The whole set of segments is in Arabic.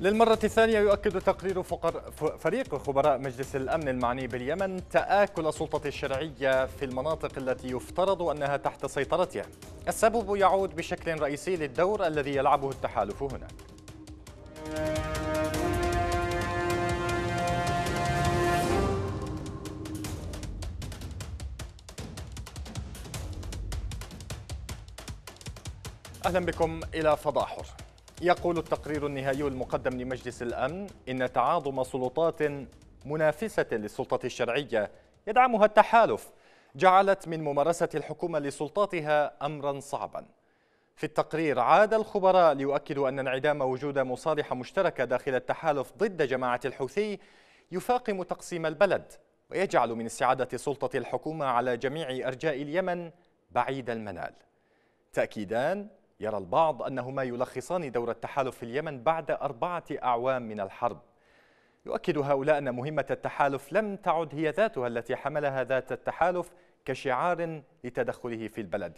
للمرة الثانية يؤكد تقرير فريق خبراء مجلس الأمن المعني باليمن تآكل السلطة الشرعية في المناطق التي يفترض أنها تحت سيطرتها. السبب يعود بشكل رئيسي للدور الذي يلعبه التحالف هناك أهلا بكم إلى فضاحر يقول التقرير النهائي المقدم لمجلس الأمن إن تعاظم سلطات منافسة للسلطة الشرعية يدعمها التحالف. جعلت من ممارسة الحكومة لسلطاتها أمرا صعبا. في التقرير عاد الخبراء ليؤكدوا أن انعدام وجود مصالح مشتركة داخل التحالف ضد جماعة الحوثي يفاقم تقسيم البلد ويجعل من استعادة سلطة الحكومة على جميع أرجاء اليمن بعيد المنال. تأكيدان يرى البعض أنهما يلخصان دور التحالف في اليمن بعد أربعة أعوام من الحرب. يؤكد هؤلاء أن مهمة التحالف لم تعد هي ذاتها التي حملها ذات التحالف كشعار لتدخله في البلد.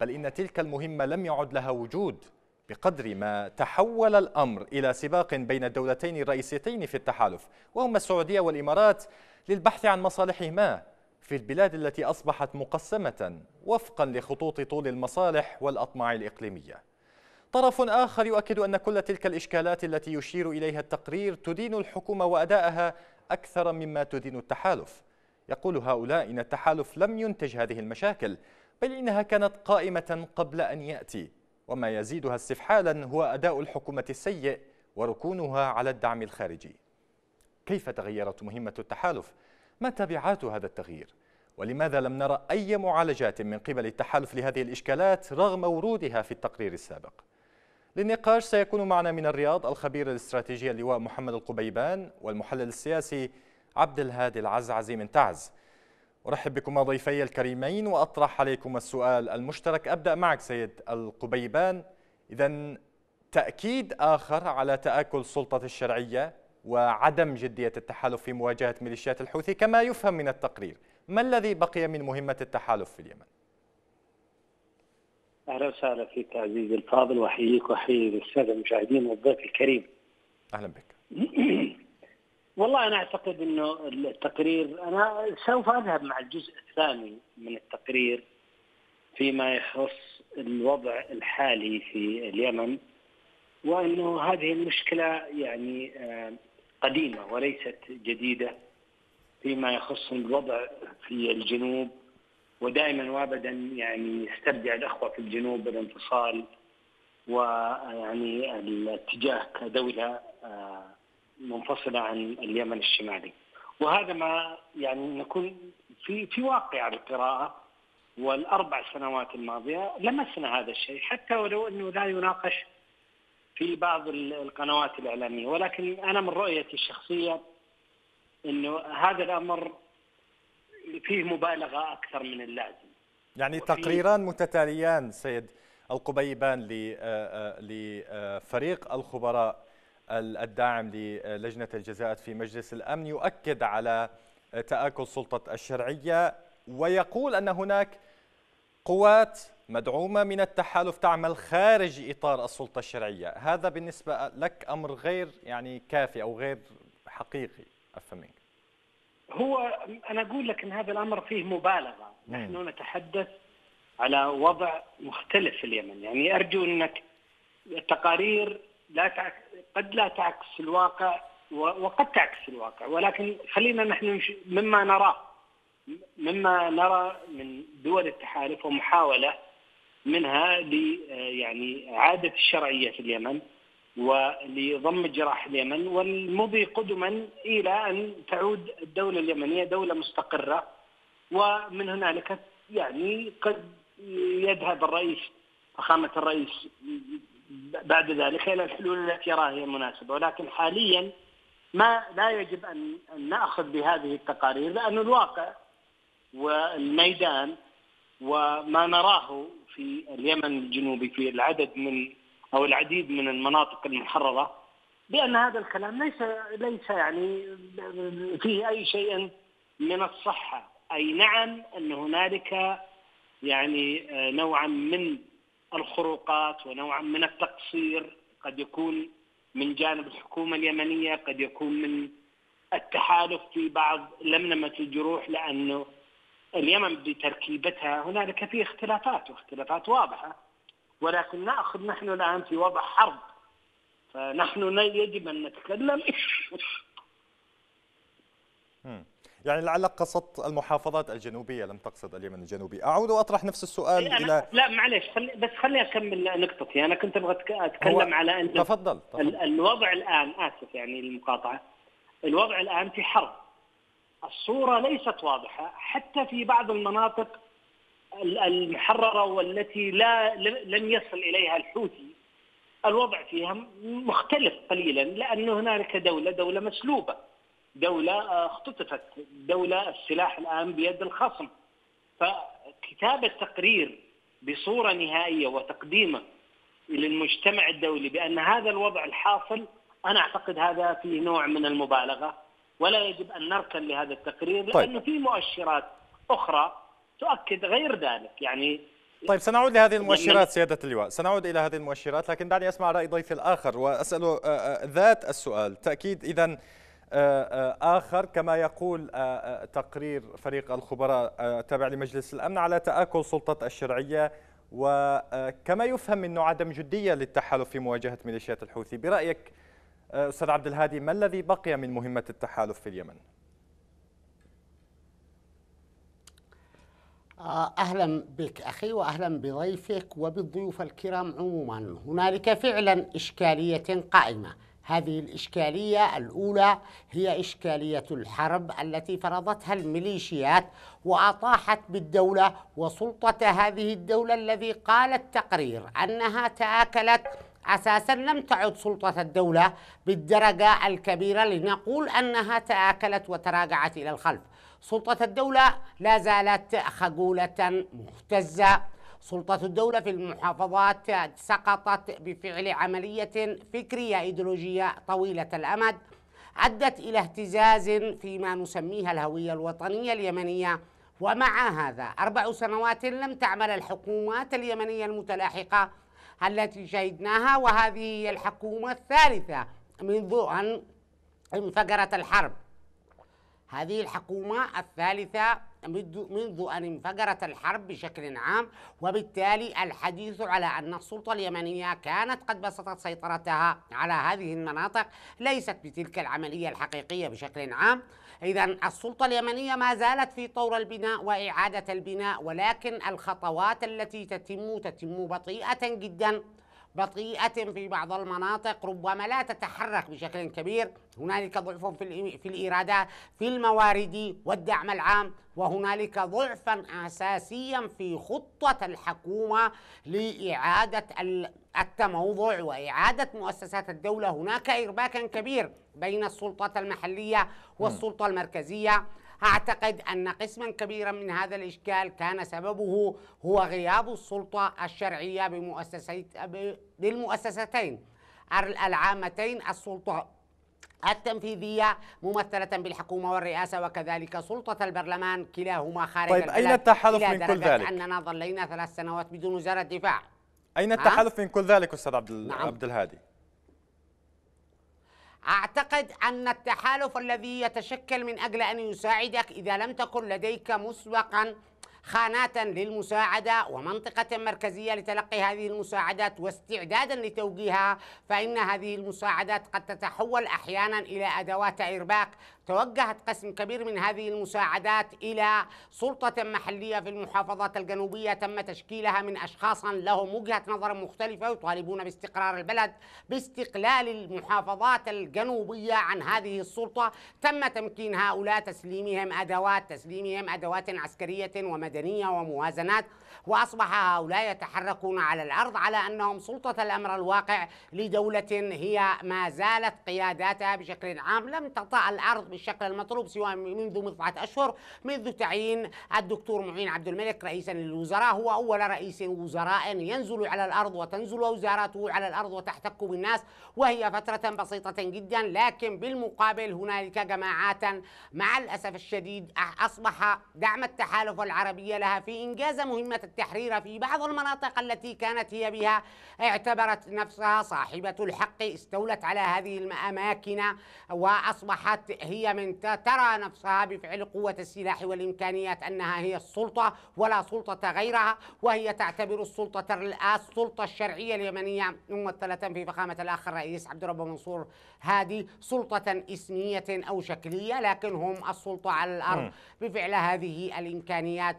بل إن تلك المهمة لم يعد لها وجود بقدر ما تحول الأمر إلى سباق بين الدولتين الرئيسيتين في التحالف وهما السعودية والإمارات للبحث عن مصالحهما. في البلاد التي أصبحت مقسمة وفقا لخطوط طول المصالح والأطماع الإقليمية. طرف آخر يؤكد أن كل تلك الإشكالات التي يشير إليها التقرير تدين الحكومة وأداءها أكثر مما تدين التحالف. يقول هؤلاء إن التحالف لم ينتج هذه المشاكل بل إنها كانت قائمة قبل أن يأتي. وما يزيدها استفحالا هو أداء الحكومة السيء وركونها على الدعم الخارجي. كيف تغيرت مهمة التحالف؟ ما تبعات هذا التغيير؟ ولماذا لم نرى أي معالجات من قبل التحالف لهذه الإشكالات رغم ورودها في التقرير السابق؟ للنقاش سيكون معنا من الرياض الخبير الاستراتيجي اللواء محمد القبيبان والمحلل السياسي عبد الهادي العزعزي من تعز أرحب بكم ضيفي الكريمين وأطرح عليكم السؤال المشترك أبدأ معك سيد القبيبان إذا تأكيد آخر على تآكل السلطة الشرعية وعدم جدية التحالف في مواجهة ميليشيات الحوثي كما يفهم من التقرير ما الذي بقي من مهمة التحالف في اليمن؟ أهلا وسهلا فيك عزيزي الفاضل وأحييك وأحيي الساده المشاهدين والضيف الكريم. أهلا بك. والله أنا أعتقد إنه التقرير أنا سوف أذهب مع الجزء الثاني من التقرير فيما يخص الوضع الحالي في اليمن وأنه هذه المشكلة يعني قديمة وليست جديدة فيما يخص الوضع في الجنوب ودائما وابدا يعني يستبدع الأخوة في الجنوب بالانفصال ويعني الاتجاه كدولة آه، منفصلة عن اليمن الشمالي. وهذا ما يعني نكون في في واقع القراءة والأربع سنوات الماضية لمسنا هذا الشيء حتى ولو أنه لا يناقش في بعض القنوات الإعلامية. ولكن أنا من رؤيتي الشخصية إنه هذا الأمر فيه مبالغة أكثر من اللازم. يعني تقريران متتاليان سيد القبيبان آه، آه، لفريق الخبراء الداعم للجنة الجزاءات في مجلس الأمن يؤكد على تآكل سلطه الشرعية ويقول أن هناك قوات مدعومة من التحالف تعمل خارج إطار السلطة الشرعية، هذا بالنسبة لك أمر غير يعني كافي أو غير حقيقي أفهم منك. هو أنا أقول لك إن هذا الأمر فيه مبالغة، نحن نتحدث على وضع مختلف في اليمن، يعني أرجو إنك التقارير لا تعكس قد لا تعكس الواقع وقد تعكس الواقع. ولكن خلينا نحن مما نراه. مما نرى من دول التحالف ومحاولة منها ل يعني إعادة الشرعية في اليمن ولضم جراح اليمن والمضي قدما إلى أن تعود الدولة اليمنية دولة مستقرة. ومن هنالك يعني قد يذهب الرئيس فخامة الرئيس بعد ذلك إلى الحلول التي يراها هي مناسبة. ولكن حاليا ما لا يجب ان نأخذ بهذه التقارير لأن الواقع والميدان وما نراه في اليمن الجنوبي في العدد من أو العديد من المناطق المحررة بأن هذا الكلام ليس ليس يعني فيه أي شيء من الصحة، أي نعم أن هنالك يعني نوعا من الخروقات ونوعا من التقصير قد يكون من جانب الحكومة اليمنية قد يكون من التحالف في بعض لملمة الجروح لأنه اليمن بتركيبتها هنالك فيه اختلافات واختلافات واضحة ولكن نأخذ نحن الآن في وضع حرب. فنحن يجب أن نتكلم. يعني لعلك قصدت المحافظات الجنوبية لم تقصد اليمن الجنوبي. أعود وأطرح نفس السؤال إلى لا معلش خلي بس خلي أكمل نقطتي. أنا كنت أبغى أتكلم على أن تفضل, تفضل. الوضع الآن آسف يعني المقاطعة الوضع الآن في حرب. الصورة ليست واضحة حتى في بعض المناطق المحررة والتي لا لم يصل إليها الحوثي الوضع فيها مختلف قليلا لأن هنالك دولة دولة مسلوبة دولة آه، اختطفت دولة السلاح الآن بيد الخصم. فكتابة تقرير بصورة نهائية وتقديمه للمجتمع الدولي بأن هذا الوضع الحاصل أنا أعتقد هذا فيه نوع من المبالغة. ولا يجب أن نركن لهذا التقرير طيب. لأنه في مؤشرات أخرى تؤكد غير ذلك. يعني طيب سنعود لهذه المؤشرات سيادة اللواء. سنعود إلى هذه المؤشرات لكن دعني أسمع رأي ضيفي الآخر وأسأله آه، آه، ذات السؤال. تأكيد إذا آخر كما يقول تقرير فريق الخبراء تابع لمجلس الأمن على تآكل سلطة الشرعية وكما يفهم منه عدم جدية للتحالف في مواجهة ميليشيات الحوثي. برأيك أستاذ عبد الهادي ما الذي بقي من مهمة التحالف في اليمن؟ آه، أهلا بك أخي وأهلا بضيفك وبالضيوف الكرام عموما هنالك فعلا إشكالية قائمة هذه الإشكالية الأولى هي إشكالية الحرب التي فرضتها الميليشيات وأطاحت بالدولة وسلطة هذه الدولة الذي قال التقرير أنها تآكلت أساسا لم تعد سلطة الدولة بالدرجة الكبيرة لنقول أنها تآكلت وتراجعت إلى الخلف. سلطة الدولة لا زالت خجولة مهتزة. سلطة الدولة في المحافظات سقطت بفعل عملية فكرية إيديولوجية طويلة الأمد أدت إلى اهتزاز فيما نسميها الهوية الوطنية اليمنية. ومع هذا أربع سنوات لم تعمل الحكومات اليمنية المتلاحقة التي شهدناها وهذه هي الحكومة الثالثة منذ أن انفجرت الحرب. هذه الحكومة الثالثة منذ أن انفجرت الحرب بشكل عام وبالتالي الحديث على أن السلطة اليمنية كانت قد بسطت سيطرتها على هذه المناطق ليست بتلك العملية الحقيقية بشكل عام. إذا السلطة اليمنية ما زالت في طور البناء وإعادة البناء ولكن الخطوات التي تتم تتم بطيئة جدا. بطيئة في بعض المناطق ربما لا تتحرك بشكل كبير. هنالك ضعف في في الإيرادات في الموارد والدعم العام وهنالك ضعفا أساسيا في خطة الحكومة لإعادة التموضع وإعادة مؤسسات الدولة. هناك إرباكا كبير بين السلطة المحلية والسلطة المركزية. أعتقد أن قسما كبيرا من هذا الإشكال كان سببه هو غياب السلطة الشرعية بالمؤسستين العامتين السلطة التنفيذية ممثلة بالحكومة والرئاسة وكذلك سلطة البرلمان كلاهما خارج طيب أين التحالف من كل ذلك؟ أننا ظلينا ثلاث سنوات بدون وزارة دفاع أين التحالف من كل ذلك أستاذ عبد, نعم. عبد الهادي؟ أعتقد أن التحالف الذي يتشكل من أجل أن يساعدك إذا لم تكن لديك مسبقا خانات للمساعدة ومنطقة مركزية لتلقي هذه المساعدات واستعدادا لتوجيهها فإن هذه المساعدات قد تتحول أحيانا إلى أدوات إرباك توجهت قسم كبير من هذه المساعدات إلى سلطة محلية في المحافظات الجنوبية تم تشكيلها من أشخاص لهم وجهة نظر مختلفة يطالبون باستقرار البلد باستقلال المحافظات الجنوبية عن هذه السلطة. تم تمكين هؤلاء تسليمهم أدوات تسليمهم أدوات عسكرية ومدنية وموازنات وأصبح هؤلاء يتحركون على الأرض على أنهم سلطة الأمر الواقع لدولة هي ما زالت قياداتها بشكل عام. لم تطأ الأرض بالشكل المطلوب سواء منذ بضعة أشهر منذ تعيين الدكتور معين عبد الملك رئيسا للوزراء. هو أول رئيس وزراء ينزل على الأرض وتنزل وزاراته على الأرض وتحتك بالناس وهي فترة بسيطة جدا. لكن بالمقابل هنالك جماعات مع الأسف الشديد أصبح دعم التحالف العربي لها في إنجاز مهمة التحرير في بعض المناطق التي كانت هي بها اعتبرت نفسها صاحبة الحق استولت على هذه الأماكن وأصبحت هي من ترى نفسها بفعل قوة السلاح والإمكانيات أنها هي السلطة ولا سلطة غيرها وهي تعتبر السلطة السلطة الشرعية اليمنية. ممثلة في فخامة الأخ الرئيس عبد الرب منصور هذه سلطة إسمية أو شكلية لكن هم السلطة على الأرض بفعل هذه الإمكانيات.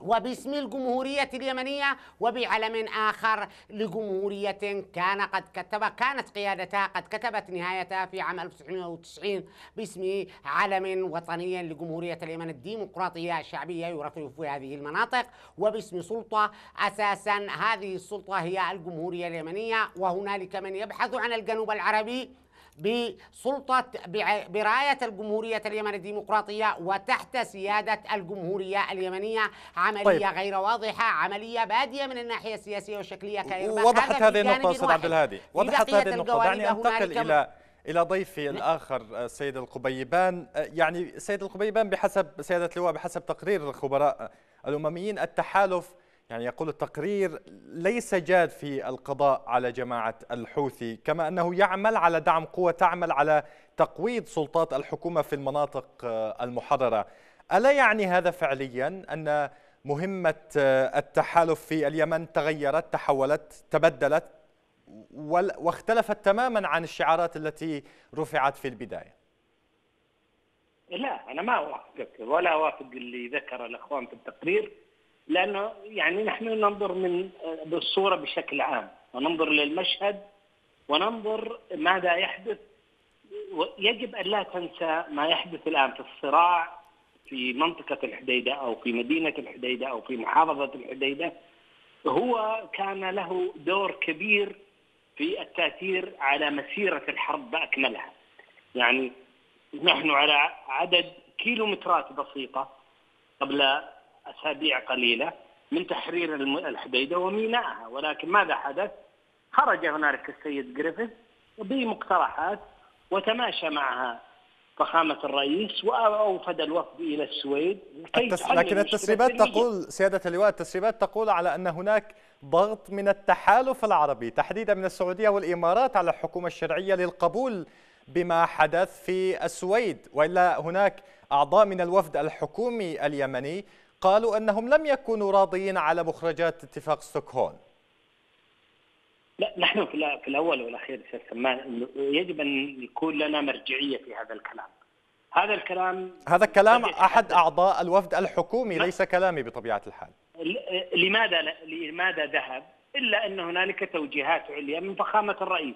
وباسم الجمهورية اليمنية وبعلم آخر لجمهورية كان قد كتب كانت قيادتها قد كتبت نهايتها في عام 1990 باسم علم وطني لجمهورية اليمن الديمقراطية الشعبية يرفرف في هذه المناطق. وباسم سلطة أساسا هذه السلطة هي الجمهورية اليمنية. وهنالك من يبحث عن الجنوب العربي بسلطة براية الجمهورية اليمن الديمقراطية وتحت سيادة الجمهورية اليمنية. عملية طيب. غير واضحة عملية بادية من الناحية السياسية والشكلية وضحت هذه النقطة أستاذ عبد الهادي. وضحت هذه النقطة. دعني أنتقل إلى إلى ضيفي الآخر السيد القبيبان. يعني السيد القبيبان بحسب سيادة اللواء بحسب تقرير الخبراء الأمميين التحالف يعني يقول التقرير ليس جاد في القضاء على جماعة الحوثي كما أنه يعمل على دعم قوة تعمل على تقويض سلطات الحكومة في المناطق المحررة. ألا يعني هذا فعليا أن مهمة التحالف في اليمن تغيرت تحولت تبدلت واختلفت تماما عن الشعارات التي رفعت في البداية؟ لا أنا ما أوافقك ولا أوافق اللي ذكر الأخوان في التقرير. لأنه يعني نحن ننظر من بالصورة بشكل عام وننظر للمشهد وننظر ماذا يحدث يجب أن لا تنسى ما يحدث الآن في الصراع في منطقة الحديدة أو في مدينة الحديدة أو في محافظة الحديدة هو كان له دور كبير في التأثير على مسيرة الحرب بأكملها. يعني نحن على عدد كيلومترات بسيطة قبل أسابيع قليلة من تحرير الحديدة ومينائها ولكن ماذا حدث؟ خرج هنالك السيد جريفيث بمقترحات وتماشى معها فخامة الرئيس وأوفد الوفد إلى السويد. التس... لكن التسريبات تقول سيادة اللواء التسريبات تقول على أن هناك ضغط من التحالف العربي تحديدا من السعودية والإمارات على الحكومة الشرعية للقبول بما حدث في السويد. وإلا هناك أعضاء من الوفد الحكومي اليمني قالوا أنهم لم يكونوا راضيين على مخرجات اتفاق ستوكهولم لا نحن في الأول والأخير أستاذ سمان يجب أن يكون لنا مرجعية في هذا الكلام. هذا الكلام هذا كلام أحد أعضاء الوفد الحكومي ليس كلامي بطبيعة الحال. لماذا لماذا ذهب؟ إلا أن هنالك توجيهات عليا من فخامة الرئيس.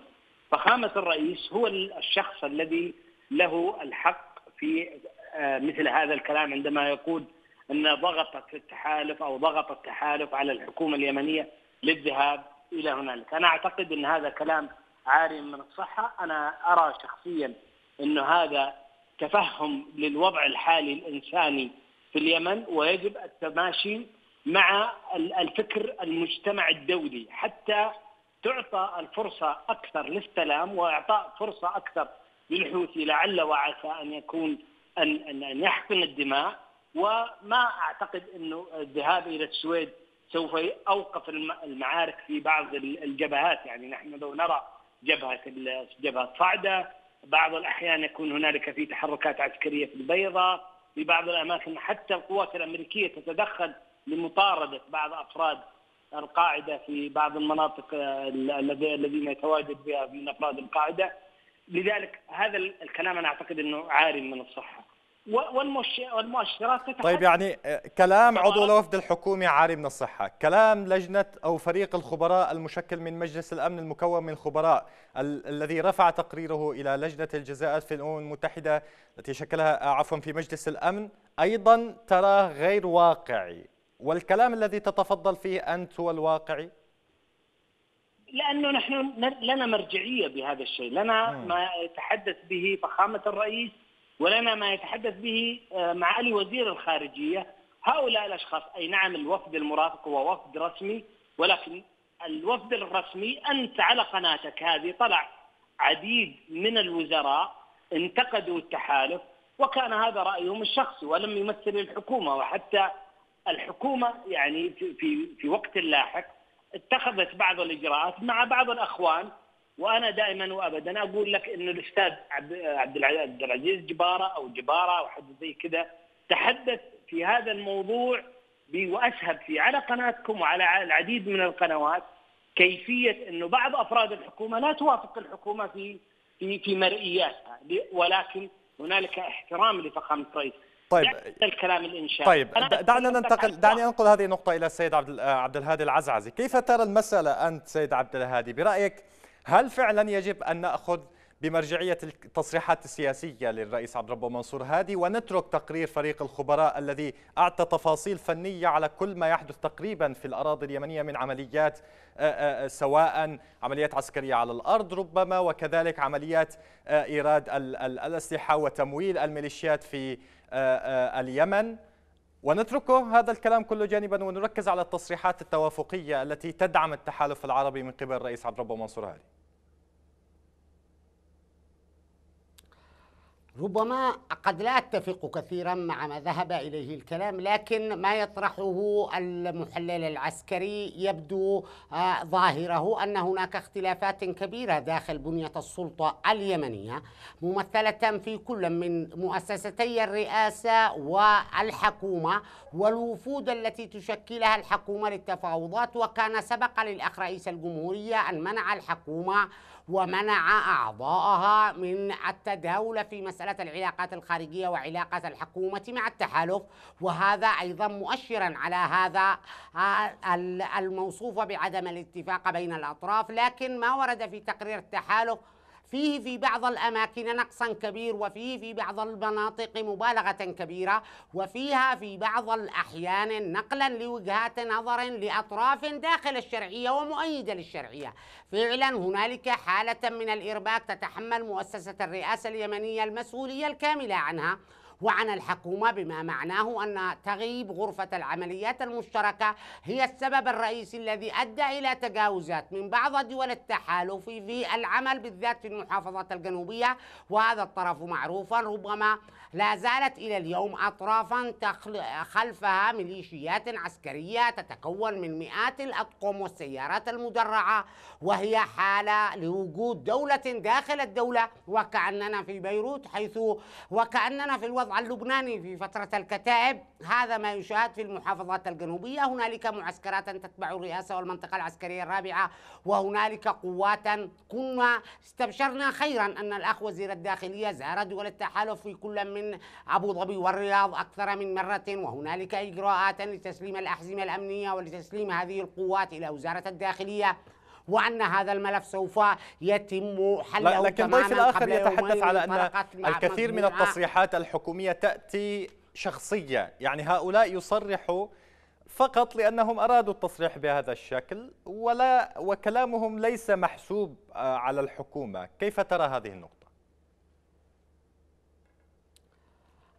فخامة الرئيس هو الشخص الذي له الحق في آه، مثل هذا الكلام عندما يقول إن ضغطت التحالف أو ضغط التحالف على الحكومة اليمنية للذهاب إلى هنالك، أنا أعتقد إن هذا كلام عاري من الصحة، أنا أرى شخصيا انه هذا تفهم للوضع الحالي الإنساني في اليمن ويجب التماشي مع الفكر المجتمع الدولي. حتى تعطى الفرصة أكثر للسلام وإعطاء فرصة أكثر للحوثي لعل وعسى أن يكون ان أن يحقن الدماء. وما أعتقد إنه الذهاب إلى السويد سوف اوقف المعارك في بعض الجبهات. يعني نحن لو نرى جبهة جبهة صعدة بعض الأحيان يكون هنالك في تحركات عسكرية في البيضاء. في بعض الأماكن حتى القوات الأمريكية تتدخل لمطاردة بعض أفراد القاعدة في بعض المناطق الذين يتواجد فيها من أفراد القاعدة. لذلك هذا الكلام أنا أعتقد إنه عاري من الصحة. والمؤشرات طيب يعني آه، كلام عضو الوفد الحكومي عاري من الصحة. كلام لجنة أو فريق الخبراء المشكل من مجلس الأمن المكون من خبراء ال الذي رفع تقريره إلى لجنة الجزاءات في الأمم المتحدة التي شكلها آه، عفوا في مجلس الأمن. أيضا تراه غير واقعي. والكلام الذي تتفضل فيه أنت هو الواقعي؟ لأنه نحن لنا مرجعية بهذا الشيء، لنا ما يتحدث به فخامة الرئيس ولنا ما يتحدث به آه، معالي وزير الخارجية. هؤلاء الأشخاص أي نعم الوفد المرافق هو وفد رسمي ولكن الوفد الرسمي أنت على قناتك هذه طلع عديد من الوزراء انتقدوا التحالف وكان هذا رأيهم الشخصي ولم يمثل الحكومة وحتى الحكومة يعني في في, في وقت لاحق اتخذت بعض الإجراءات مع بعض الأخوان وأنا دائما وابدا أقول لك انه الأستاذ عبد العزيز جبارة أو جبارة أو حد زي كذا تحدث في هذا الموضوع واسهب فيه على قناتكم وعلى العديد من القنوات كيفية إنه بعض أفراد الحكومة لا توافق الحكومة في في في مرئياتها ولكن هنالك احترام لفخامة الرئيس. طيب. الكلام الانشائي طيب. دعنا ننتقل دعني أنقل هذه النقطة إلى السيد عبد عبد الهادي العزعزي. كيف ترى المسألة أنت سيد عبد الهادي؟ برأيك هل فعلا يجب أن نأخذ بمرجعية التصريحات السياسية للرئيس عبد الرب منصور هادي ونترك تقرير فريق الخبراء الذي أعطى تفاصيل فنية على كل ما يحدث تقريبا في الأراضي اليمنية من عمليات سواء عمليات عسكرية على الأرض ربما وكذلك عمليات إيراد الأسلحة وتمويل الميليشيات في اليمن. ونتركه هذا الكلام كله جانبا ونركز على التصريحات التوافقية التي تدعم التحالف العربي من قبل الرئيس عبد الرب منصور هادي. ربما قد لا أتفق كثيرا مع ما ذهب إليه الكلام لكن ما يطرحه المحلل العسكري يبدو آه، ظاهره أن هناك اختلافات كبيرة داخل بنية السلطة اليمنية ممثلة في كل من مؤسستي الرئاسة والحكومة والوفود التي تشكلها الحكومة للتفاوضات وكان سبق للأخ رئيس الجمهورية أن منع الحكومة ومنع أعضائها من التداول في مسألة العلاقات الخارجية وعلاقات الحكومة مع التحالف وهذا أيضا مؤشرا على هذا الموصوف بعدم الاتفاق بين الأطراف. لكن ما ورد في تقرير التحالف فيه في بعض الأماكن نقصا كبير وفيه في بعض المناطق مبالغة كبيرة وفيها في بعض الأحيان نقلا لوجهات نظر لأطراف داخل الشرعية ومؤيدة للشرعية. فعلا هنالك حالة من الإرباك تتحمل مؤسسة الرئاسة اليمنية المسؤولية الكاملة عنها. وعن الحكومة بما معناه أن تغيب غرفة العمليات المشتركة هي السبب الرئيسي الذي أدى إلى تجاوزات من بعض دول التحالف في العمل بالذات في المحافظات الجنوبية وهذا الطرف معروفا ربما لا زالت إلى اليوم أطرافا خلفها ميليشيات عسكرية تتكون من مئات الأطقم والسيارات المدرعة وهي حالة لوجود دولة داخل الدولة وكأننا في بيروت حيث وكأننا في الوضع اللبناني في فترة الكتائب. هذا ما يشاهد في المحافظات الجنوبية. هنالك معسكرات تتبع الرئاسة والمنطقة العسكرية الرابعة وهنالك قوات كنا استبشرنا خيرا أن الأخ وزير الداخلية زار دول التحالف في كل من أبو ظبي والرياض أكثر من مرة وهنالك إجراءات لتسليم الأحزمة الأمنية ولتسليم هذه القوات إلى وزارة الداخلية. وأن هذا الملف سوف يتم حله لكن ضيف الآخر يتحدث على أن الكثير من التصريحات الحكومية تأتي شخصية يعني هؤلاء يصرحوا فقط لأنهم أرادوا التصريح بهذا الشكل ولا وكلامهم ليس محسوب آه، على الحكومة كيف ترى هذه النقطة؟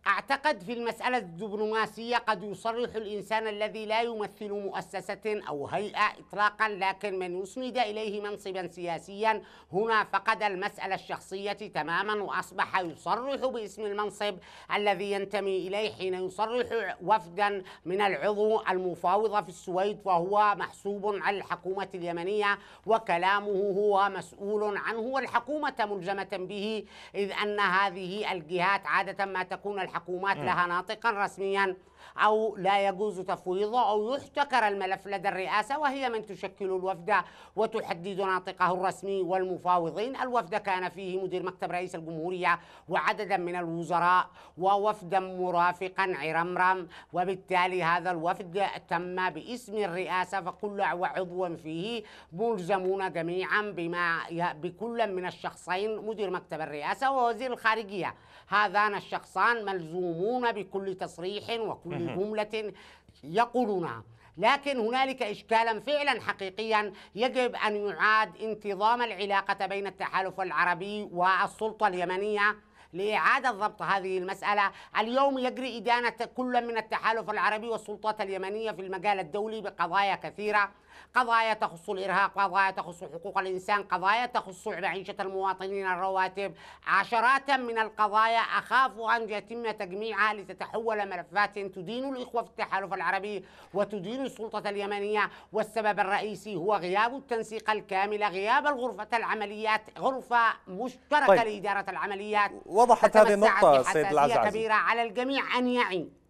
أعتقد في المسألة الدبلوماسية قد يصرح الإنسان الذي لا يمثل مؤسسة أو هيئة إطلاقا لكن من يسند إليه منصبا سياسيا هنا فقد المسألة الشخصية تماما وأصبح يصرح باسم المنصب الذي ينتمي إليه حين يصرح وفدا من العضو المفاوضة في السويد وهو محسوب على الحكومة اليمنية وكلامه هو مسؤول عنه والحكومة ملزمة به إذ أن هذه الجهات عادة ما تكون الحكومات لها ناطقا رسميا. أو لا يجوز تفويضه أو يحتكر الملف لدى الرئاسة وهي من تشكل الوفد وتحدد ناطقه الرسمي والمفاوضين. الوفد كان فيه مدير مكتب رئيس الجمهورية وعددا من الوزراء ووفدا مرافقا عرمرم وبالتالي هذا الوفد تم باسم الرئاسة فكل عضو فيه ملزمون جميعا بما بكل من الشخصين مدير مكتب الرئاسة ووزير الخارجية. هذان الشخصان ملزومون بكل تصريح وكل جملة يقولونها لكن هنالك إشكالا فعلا حقيقيا يجب أن يعاد انتظام العلاقة بين التحالف العربي والسلطة اليمنية لإعادة ضبط هذه المسألة. اليوم يجري إدانة كل من التحالف العربي والسلطات اليمنية في المجال الدولي بقضايا كثيرة. قضايا تخص الإرهاق قضايا تخص حقوق الإنسان قضايا تخص معيشة المواطنين الرواتب. عشرات من القضايا أخاف أن يتم تجميعها لتتحول ملفات تدين الإخوة في التحالف العربي وتدين السلطة اليمنية. والسبب الرئيسي هو غياب التنسيق الكامل غياب الغرفة العمليات غرفة مشتركة طيب. لإدارة العمليات. وضحت هذه النقطة سيد العزازي. كبيرة على الجميع أن يعي.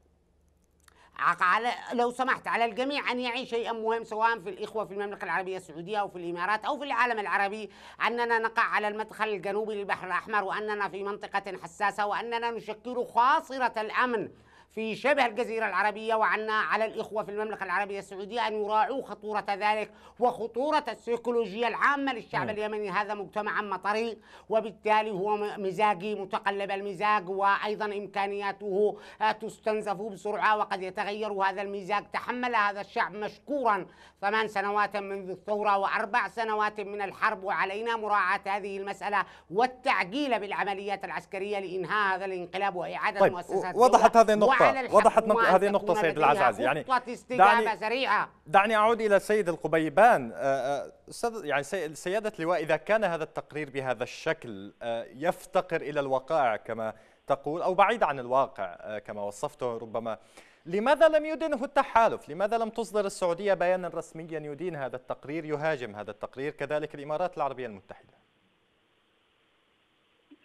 على لو سمحت على الجميع أن يعي شيئا مهم سواء في الإخوة في المملكة العربية السعودية أو في الإمارات أو في العالم العربي أننا نقع على المدخل الجنوبي للبحر الأحمر وأننا في منطقة حساسة وأننا نشكل خاصرة الأمن في شبه الجزيرة العربية وعنا على الإخوة في المملكة العربية السعودية أن يراعوا خطورة ذلك وخطورة السيكولوجية العامة للشعب م. اليمني. هذا مجتمع مطري وبالتالي هو مزاجي متقلب المزاج وأيضا إمكانياته تستنزف بسرعة وقد يتغير. هذا المزاج تحمل هذا الشعب مشكورا ثمان سنوات منذ الثورة وأربع سنوات من الحرب. وعلينا مراعاة هذه المسألة والتعجيل بالعمليات العسكرية لإنهاء هذا الانقلاب وإعادة طيب مؤسسات وضحت هذه النقطة وضحت هذه النقطة سيد العزازي يعني دعني سريعة دعني أعود إلى السيد القبيبان آه، آه، يعني سيادة اللواء إذا كان هذا التقرير بهذا الشكل آه، يفتقر إلى الواقع كما تقول أو بعيد عن الواقع كما وصفته ربما لماذا لم يدنه التحالف؟ لماذا لم تصدر السعودية بيانا رسميا يدين هذا التقرير يهاجم هذا التقرير كذلك الإمارات العربية المتحدة؟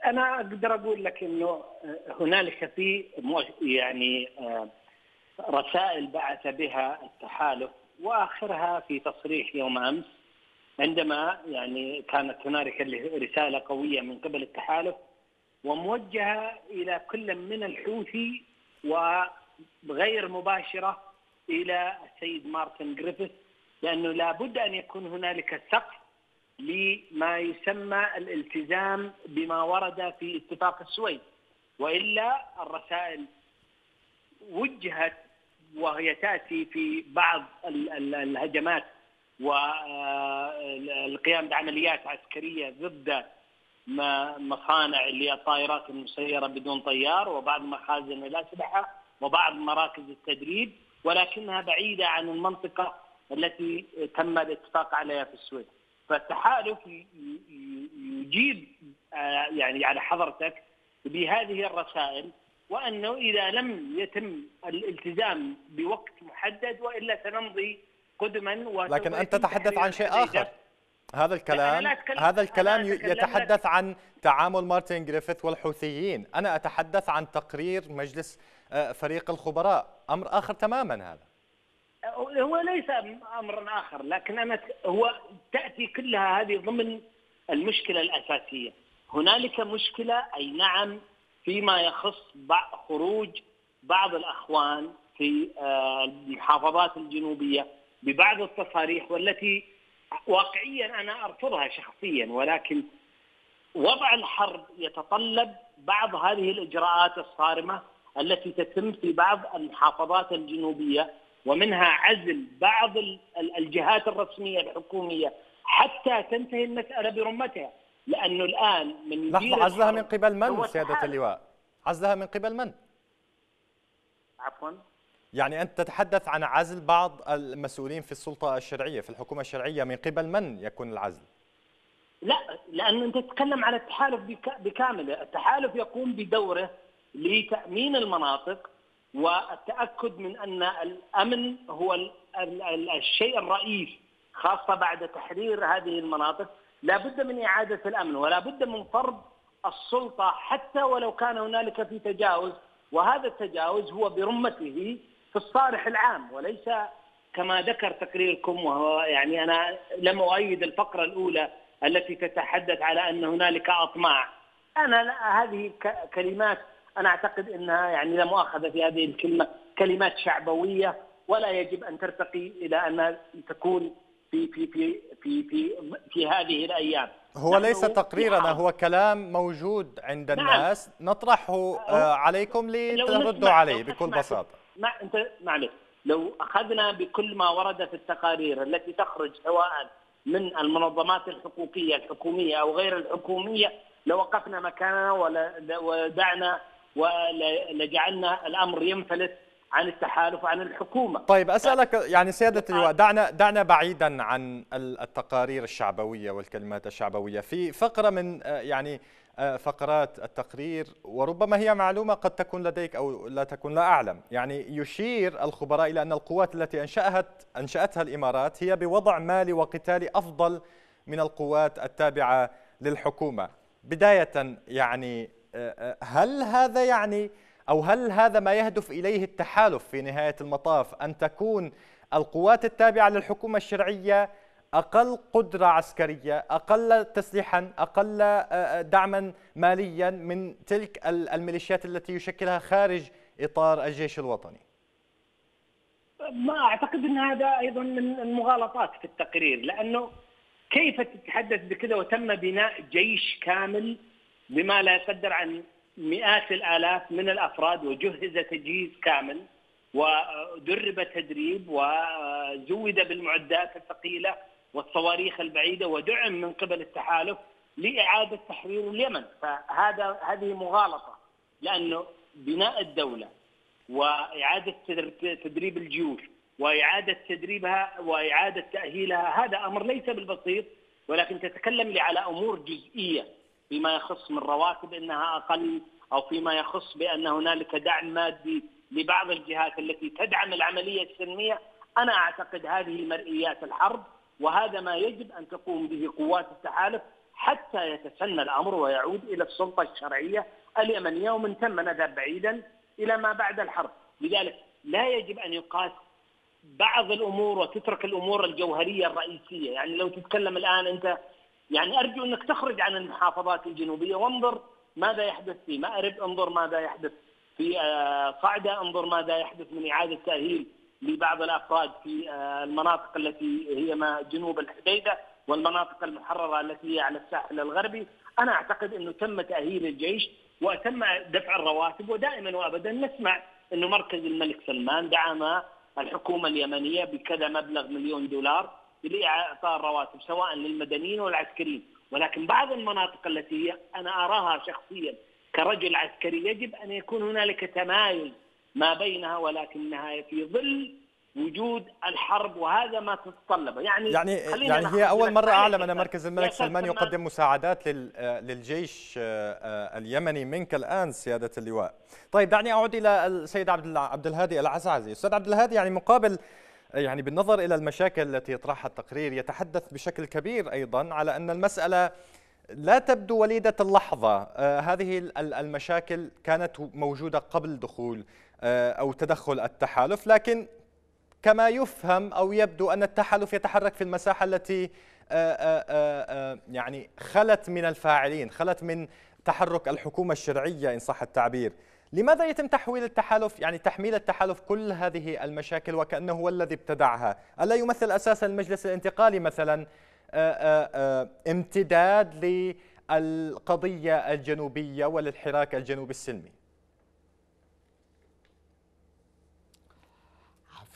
أنا أقدر أقول لك إنه هنالك في يعني آه، رسائل بعث بها التحالف وآخرها في تصريح يوم أمس عندما يعني كانت هنالك رسالة قوية من قبل التحالف وموجهة إلى كل من الحوثي وغير مباشرة إلى السيد مارتن جريفيث لأنه لابد أن يكون هنالك سقف لما يسمى الالتزام بما ورد في اتفاق السويد وإلا الرسائل وجهت وهي تأتي في بعض الهجمات والقيام بعمليات عسكرية ضد مصانع اللي الطائرات المسيرة بدون طيار وبعض مخازن الاسلحه وبعض مراكز التدريب ولكنها بعيدة عن المنطقة التي تم الاتفاق عليها في السويد. فالتحالف يجيب آه، يعني على حضرتك بهذه الرسائل وأنه إذا لم يتم الالتزام بوقت محدد وإلا سنمضي قدما لكن أنت تتحدث عن شيء آخر. هذا الكلام هذا الكلام يتحدث عن تعامل مارتن جريفيث والحوثيين. أنا أتحدث عن تقرير مجلس آه، فريق الخبراء. أمر آخر تماما هذا. هو ليس أمر آخر لكن أنا هو تأتي كلها هذه ضمن المشكلة الأساسية. هنالك مشكلة أي نعم فيما يخص خروج بعض الأخوان في آه، المحافظات الجنوبية ببعض التصاريح والتي واقعيا أنا أرفضها شخصيا ولكن وضع الحرب يتطلب بعض هذه الإجراءات الصارمة التي تتم في بعض المحافظات الجنوبية ومنها عزل بعض الجهات الرسمية الحكومية حتى تنتهي المسألة برمتها لأنه الآن من لحظة عزلها من قبل من سيادة اللواء؟ عزلها من قبل من؟ عفوا يعني أنت تتحدث عن عزل بعض المسؤولين في السلطة الشرعية في الحكومة الشرعية من قبل من يكون العزل؟ لا لأنه أنت تتكلم على التحالف بكامله، التحالف يقوم بدوره لتأمين المناطق والتأكد من أن الأمن هو الشيء الرئيس خاصة بعد تحرير هذه المناطق. لا بد من إعادة الأمن ولا بد من فرض السلطة حتى ولو كان هنالك في تجاوز. وهذا التجاوز هو برمته في الصالح العام وليس كما ذكر تقريركم. وهو يعني أنا لم أؤيد الفقرة الأولى التي تتحدث على أن هنالك أطماع. أنا هذه كلمات أنا أعتقد إنها يعني لا مؤاخذة في هذه الكلمة كلمات شعبوية ولا يجب أن ترتقي إلى أن تكون في في في في في, في هذه الأيام. هو ليس تقريرنا هو كلام موجود عند نعم. الناس. نطرحه آه، عليكم لتردوا عليه بكل بساطة. ما أنت معلش لو أخذنا بكل ما ورد في التقارير التي تخرج سواء من المنظمات الحقوقية الحكومية أو غير الحكومية لوقفنا مكاننا ودعنا ولجعلنا الأمر ينفلت عن التحالف عن الحكومة. طيب أسألك يعني سيادة اللواء دعنا دعنا بعيدا عن التقارير الشعبوية والكلمات الشعبوية، في فقرة من يعني فقرات التقرير وربما هي معلومة قد تكون لديك أو لا تكون لا أعلم، يعني يشير الخبراء إلى أن القوات التي أنشأت أنشأتها الإمارات هي بوضع مالي وقتالي أفضل من القوات التابعة للحكومة. بداية يعني هل هذا يعني أو هل هذا ما يهدف إليه التحالف في نهاية المطاف؟ أن تكون القوات التابعة للحكومة الشرعية أقل قدرة عسكرية أقل تسليحا أقل دعما ماليا من تلك الميليشيات التي يشكلها خارج إطار الجيش الوطني؟ ما أعتقد أن هذا أيضا من المغالطات في التقرير لأنه كيف تتحدث بكذا وتم بناء جيش كامل بما لا يقدر عن مئات الآلاف من الأفراد وجهز تجهيز كامل ودرب تدريب وزود بالمعدات الثقيلة والصواريخ البعيدة ودعم من قبل التحالف لإعادة تحرير اليمن، فهذا هذه مغالطة لأنه بناء الدولة وإعادة تدريب الجيوش وإعادة تدريبها وإعادة تأهيلها هذا أمر ليس بالبسيط ولكن تتكلم لي على أمور جزئية. فيما يخص من رواتب إنها أقل أو فيما يخص بأن هنالك دعم مادي لبعض الجهات التي تدعم العملية السلمية، أنا أعتقد هذه مرئيات الحرب وهذا ما يجب أن تقوم به قوات التحالف حتى يتسنى الأمر ويعود إلى السلطة الشرعية. اليمنيه ومن ثم نذهب بعيدا إلى ما بعد الحرب، لذلك لا يجب أن يقاس بعض الأمور وتترك الأمور الجوهرية الرئيسية، يعني لو تتكلم الآن أنت يعني أرجو أنك تخرج عن المحافظات الجنوبية وانظر ماذا يحدث في مأرب انظر ماذا يحدث في آه، صعدة انظر ماذا يحدث من إعادة تأهيل لبعض الأفراد في آه، المناطق التي هي ما جنوب الحديدة والمناطق المحررة التي هي على الساحل الغربي. أنا أعتقد أنه تم تأهيل الجيش وتم دفع الرواتب ودائما وأبدا نسمع أنه مركز الملك سلمان دعم الحكومة اليمنية بكذا مبلغ مليون دولار لإعطاء الرواتب سواء للمدنيين والعسكريين ولكن بعض المناطق التي أنا أراها شخصيا كرجل عسكري يجب أن يكون هنالك تمايز ما بينها ولكنها في ظل وجود الحرب وهذا ما تتطلبه يعني يعني يعني هي أول مرة أعلم أن مركز الملك سلمان يقدم مساعدات للجيش آه، آه، اليمني منك الآن سيادة اللواء. طيب دعني أعود إلى السيد عبد عبد الهادي العزازي. أستاذ عبد الهادي يعني مقابل يعني بالنظر إلى المشاكل التي يطرحها التقرير يتحدث بشكل كبير أيضا على أن المسألة لا تبدو وليدة اللحظة. آه هذه المشاكل كانت موجودة قبل دخول آه أو تدخل التحالف لكن كما يفهم أو يبدو أن التحالف يتحرك في المساحة التي آه, يعني خلت من الفاعلين خلت من تحرك الحكومة الشرعية إن صح التعبير. لماذا يتم تحويل التحالف؟ يعني تحميل التحالف كل هذه المشاكل وكأنه هو الذي ابتدعها. ألا يمثل أساسا المجلس الانتقالي مثلا؟ امتداد للقضية الجنوبية وللحراك الجنوبي السلمي.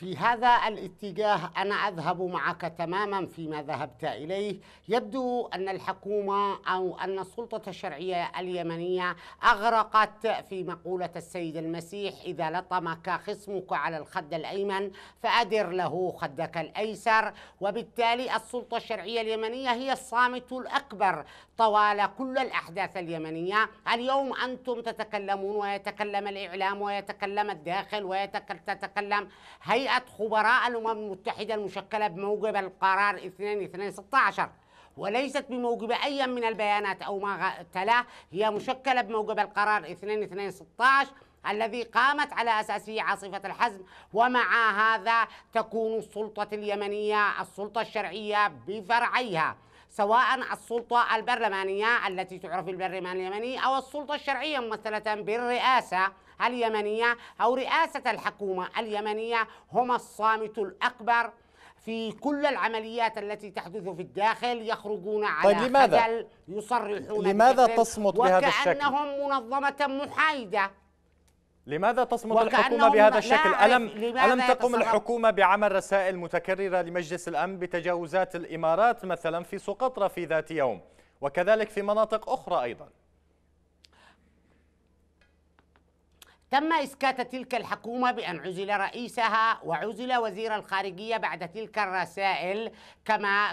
في هذا الاتجاه أنا أذهب معك تماما فيما ذهبت إليه. يبدو أن الحكومة أو أن السلطة الشرعية اليمنية أغرقت في مقولة السيد المسيح إذا لطمك خصمك على الخد الأيمن فأدر له خدك الأيسر. وبالتالي السلطة الشرعية اليمنية هي الصامت الأكبر طوال كل الأحداث اليمنية. اليوم أنتم تتكلمون ويتكلم الإعلام ويتكلم الداخل ويتكلم هيئة هيئة خبراء الأمم المتحدة المشكلة بموجب القرار 2216 وليست بموجب أي من البيانات أو ما تلاه هي مشكلة بموجب القرار 2216 الذي قامت على أساسه عاصفة الحزم. ومع هذا تكون السلطة اليمنية السلطة الشرعية بفرعيها سواء السلطة البرلمانية التي تعرف بالبرلمان اليمني أو السلطة الشرعية ممثلة بالرئاسة. اليمنية أو رئاسة الحكومة اليمنية هم الصامت الأكبر في كل العمليات التي تحدث في الداخل يخرجون على طيب لماذا؟ خجل يصرحون لماذا تصمت بهذا الشكل؟ وكأنهم منظمة محايدة لماذا تصمت الحكومة بهذا الشكل؟ ألم, ألم تقم الحكومة بعمل رسائل متكررة لمجلس الأمن بتجاوزات الإمارات مثلا في سقطرى في ذات يوم وكذلك في مناطق أخرى أيضا تم إسكات تلك الحكومة بأن عزل رئيسها وعزل وزير الخارجية بعد تلك الرسائل كما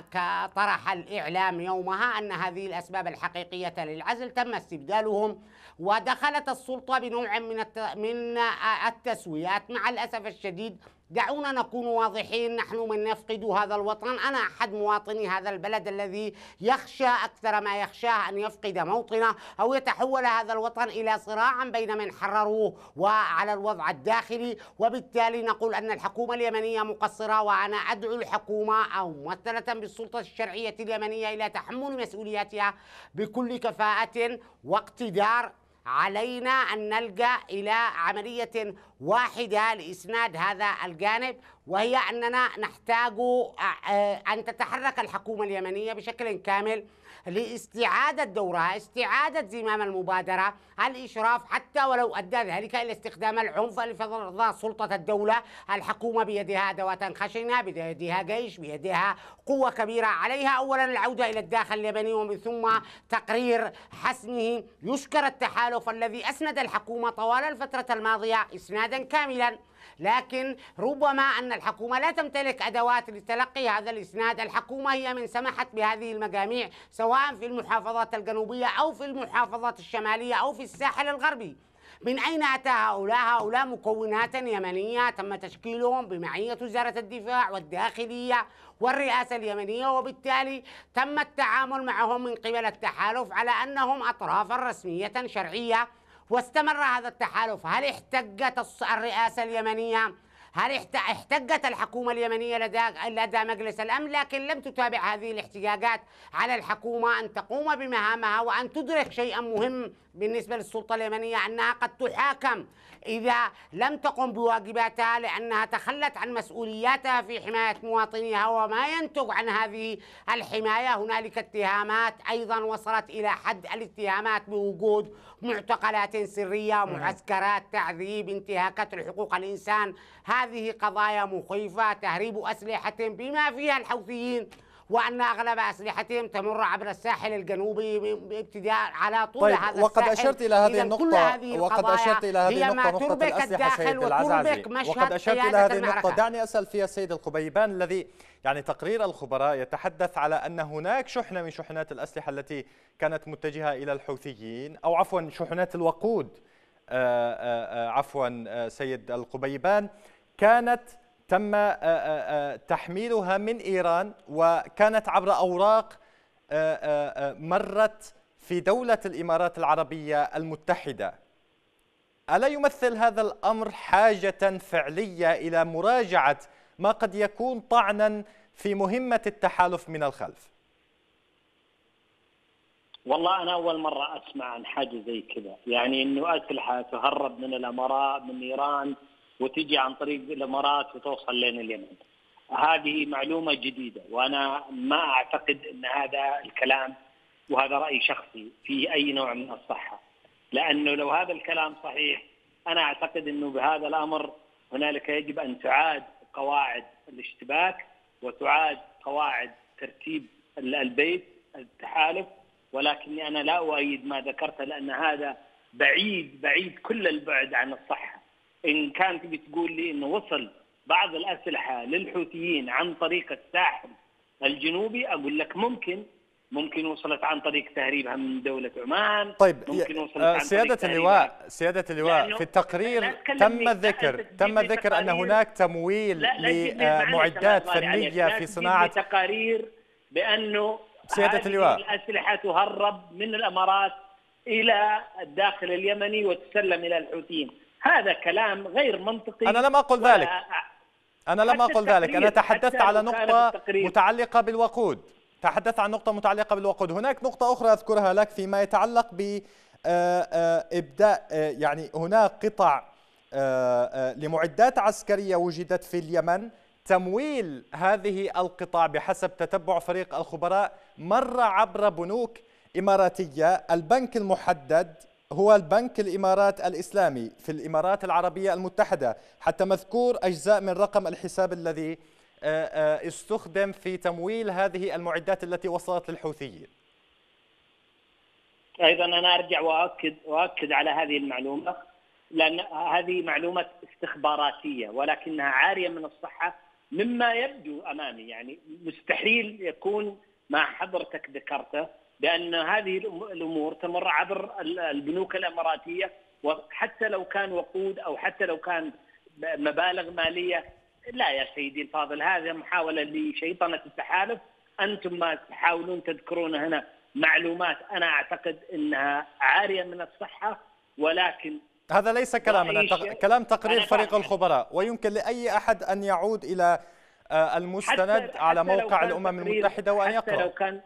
طرح الإعلام يومها أن هذه الأسباب الحقيقية للعزل تم استبدالهم ودخلت السلطة بنوع من التسويات مع الأسف الشديد دعونا نكون واضحين نحن من نفقد هذا الوطن أنا أحد مواطني هذا البلد الذي يخشى أكثر ما يخشاه أن يفقد موطنه أو يتحول هذا الوطن إلى صراع بين من حرروه وعلى الوضع الداخلي. وبالتالي نقول أن الحكومة اليمنية مقصرة وأنا أدعو الحكومة أو ممثلة بالسلطة الشرعية اليمنية إلى تحمل مسؤولياتها بكل كفاءة واقتدار علينا أن نلجأ إلى عملية واحدة لإسناد هذا الجانب. وهي أننا نحتاج آه، أن تتحرك الحكومة اليمنية بشكل كامل لاستعادة دورها استعادة زمام المبادرة الإشراف حتى ولو أدى ذلك إلى استخدام العنف لفرض سلطة الدولة. الحكومة بيدها أدوات خشنة بيدها جيش بيدها قوة كبيرة. عليها أولا العودة إلى الداخل اليمني ومن ثم تقرير حسمه. يشكر التحالف الذي أسند الحكومة طوال الفترة الماضية إسنادا كاملا. لكن ربما أن الحكومة لا تمتلك أدوات لتلقي هذا الإسناد. الحكومة هي من سمحت بهذه المجاميع سواء في المحافظات الجنوبية أو في المحافظات الشمالية أو في الساحل الغربي. من أين أتى هؤلاء؟ هؤلاء مكونات يمنية. تم تشكيلهم بمعية وزارة الدفاع والداخلية والرئاسة اليمنية وبالتالي تم التعامل معهم من قبل التحالف على أنهم أطرافا رسمية شرعية واستمر هذا التحالف. هل احتجت الرئاسة اليمنية؟ هل احتجت الحكومة اليمنية لدى لدى مجلس الأمن؟ لكن لم تتابع هذه الاحتجاجات على الحكومة أن تقوم بمهامها وأن تدرك شيئا مهم بالنسبة للسلطة اليمنية أنها قد تحاكم. إذا لم تقم بواجباتها لأنها تخلت عن مسؤولياتها في حماية مواطنيها وما ينتج عن هذه الحماية هنالك اتهامات أيضا وصلت إلى حد الاتهامات بوجود معتقلات سرية معسكرات تعذيب انتهاكات لحقوق الإنسان. هذه قضايا مخيفة تهريب أسلحة بما فيها الحوثيين. وأن أغلب أسلحتهم تمر عبر الساحل الجنوبي بابتداء على طول طيب هذا وقد الساحل. أشرت إلى هذه النقطة هذه وقد أشرت إلى هذه النقطة نقطة الأسلحة سيد العزازي. وقد أشرت إلى هذه النقطة دعني أسأل فيها السيد القبيبان الذي يعني تقرير الخبراء يتحدث على أن هناك شحنة من شحنات الأسلحة التي كانت متجهة إلى الحوثيين أو عفوا شحنات الوقود آه، آه، آه، عفوا سيد القبيبان كانت تم آه، آه، آه، تحميلها من إيران وكانت عبر أوراق مرت في دولة الإمارات العربية المتحدة. ألا يمثل هذا الأمر حاجة فعلية إلى مراجعة ما قد يكون طعنا في مهمة التحالف من الخلف؟ والله أنا أول مرة أسمع عن حاجة زي كذا. يعني أنه أسلحة تهرب من الأمارات من إيران وتجي عن طريق الإمارات وتوصل لين اليمن. هذه معلومة جديدة وأنا ما أعتقد إن هذا الكلام وهذا رأي شخصي فيه أي نوع من الصحة. لأنه لو هذا الكلام صحيح أنا أعتقد إنه بهذا الأمر هنالك يجب أن تعاد قواعد الاشتباك وتعاد قواعد ترتيب البيت التحالف ولكني أنا لا أؤيد ما ذكرته لأن هذا بعيد بعيد كل البعد عن الصحة. إن كان تبي تقول لي إنه وصل بعض الأسلحة للحوثيين عن طريق الساحل الجنوبي أقول لك ممكن ممكن وصلت عن طريق تهريبها من دولة عمان طيب ممكن وصلت عن سيادة اللواء سيادة اللواء في التقرير تم الذكر تم الذكر أن هناك تمويل لمعدات فنية في صناعة تقارير بأنه سيادة اللواء. الأسلحة تهرب من الأمارات إلى الداخل اليمني وتسلم إلى الحوثيين. هذا كلام غير منطقي أنا لم أقل ذلك. أنا لم أقل ذلك. أنا تحدثت على نقطة متعلقة بالوقود. تحدثت عن نقطة متعلقة بالوقود. هناك نقطة أخرى أذكرها لك فيما يتعلق ب آه، آه، إبداء آه، يعني هناك قطع لمعدات عسكرية وجدت في اليمن. تمويل هذه القطع بحسب تتبع فريق الخبراء مر عبر بنوك إماراتية. البنك المحدد هو البنك الإمارات الإسلامي في الإمارات العربية المتحدة حتى مذكور أجزاء من رقم الحساب الذي آه، آه، استخدم في تمويل هذه المعدات التي وصلت للحوثيين. أيضا أنا أرجع واكد واكد على هذه المعلومة لأن هذه معلومات استخباراتية ولكنها عارية من الصحة مما يبدو أمامي. يعني مستحيل يكون ما حضرتك ذكرته بان هذه الأمور تمر عبر البنوك الإماراتية وحتى لو كان وقود أو حتى لو كان مبالغ مالية لا يا سيدي الفاضل هذه محاولة لشيطنة التحالف. أنتم ما تحاولون تذكرون هنا معلومات أنا أعتقد إنها عارية من الصحة ولكن هذا ليس كلامنا كلام تقرير فريق الخبراء ويمكن لأي أحد أن يعود إلى آه، المستند حتى على موقع الأمم المتحدة وأن يقرأ. حتى لو كان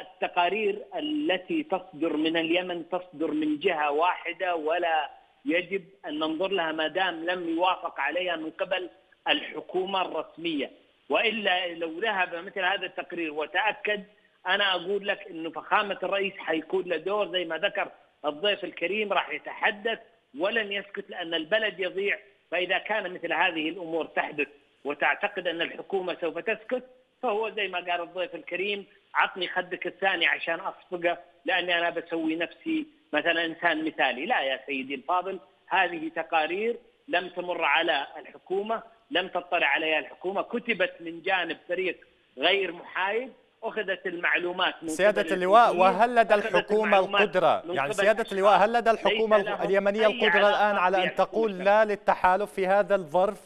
التقارير التي تصدر من اليمن تصدر من جهة واحدة ولا يجب أن ننظر لها ما دام لم يوافق عليها من قبل الحكومة الرسمية. وإلا لو ذهب مثل هذا التقرير وتأكد أنا أقول لك إنه فخامة الرئيس حيكون له دور زي ما ذكر الضيف الكريم راح يتحدث ولن يسكت لأن البلد يضيع. فإذا كان مثل هذه الأمور تحدث وتعتقد أن الحكومة سوف تسكت فهو زي ما قال الضيف الكريم عطني خدك الثاني عشان أصفقه لأني أنا بسوي نفسي مثلا إنسان مثالي، لا يا سيدي الفاضل هذه تقارير لم تمر على الحكومة، لم تطلع عليها الحكومة، كتبت من جانب فريق غير محايد أخذت المعلومات من سيادة اللواء وهل لدى الحكومة القدرة؟ يعني سيادة اللواء هل لدى الحكومة اليمنية القدرة الآن على أن تقول لا للتحالف في هذا الظرف